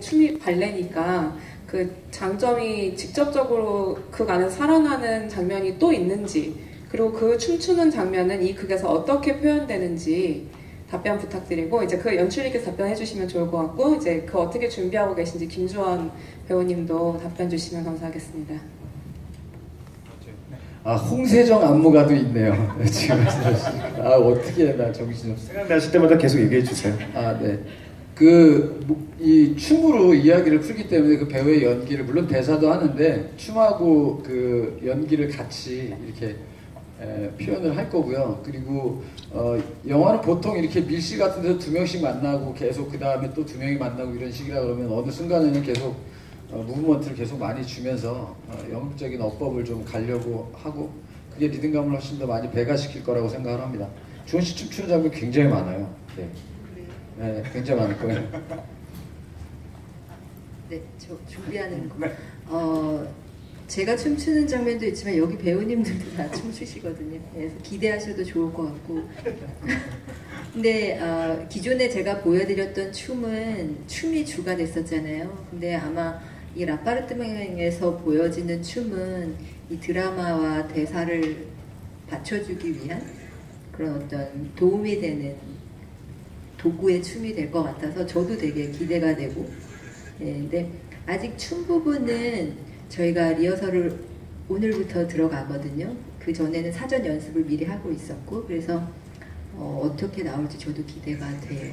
춤이 발레니까 그 장점이 직접적으로 극 안에 살아나는 장면이 또 있는지 그리고 그 춤추는 장면은 이 극에서 어떻게 표현되는지 답변 부탁드리고 이제 그 연출님께서 답변해 주시면 좋을 것 같고 이제 그 어떻게 준비하고 계신지 김주원 배우님도 답변 주시면 감사하겠습니다. 아 홍세정 안무가도 있네요. 지금 말씀하시니까. 아 어떻게 나 정신 없어. 생각나실 때마다 계속 얘기해 주세요. 아 네. 그 이 춤으로 이야기를 풀기 때문에 그 배우의 연기를 물론 대사도 하는데 춤하고 그 연기를 같이 이렇게 에, 표현을 할 거고요. 그리고 어, 영화는 보통 이렇게 밀실 같은 데서 두 명씩 만나고 계속 그 다음에 또 두 명이 만나고 이런 식이라 그러면 어느 순간에는 계속 어, 무브먼트를 계속 많이 주면서 어, 영국적인 어법을 좀 가려고 하고 그게 리듬감을 훨씬 더 많이 배가시킬 거라고 생각을 합니다. 주원 씨 춤추는 장면 굉장히 많아요. 네. 네, 굉장히 많을 거예요. 네, 저 준비하는 거. 네. 어, 제가 춤추는 장면도 있지만 여기 배우님들도 다 춤추시거든요. 그래서 기대하셔도 좋을 것 같고. 근데 어, 기존에 제가 보여드렸던 춤은 춤이 주가 됐었잖아요. 근데 아마 이 라파르트맹에서 보여지는 춤은 이 드라마와 대사를 받쳐주기 위한 그런 어떤 도움이 되는 도구의 춤이 될 것 같아서 저도 되게 기대가 되고 예, 근데 아직 춤 부분은 저희가 리허설을 오늘부터 들어가거든요. 그 전에는 사전 연습을 미리 하고 있었고 그래서 어, 어떻게 나올지 저도 기대가 돼요.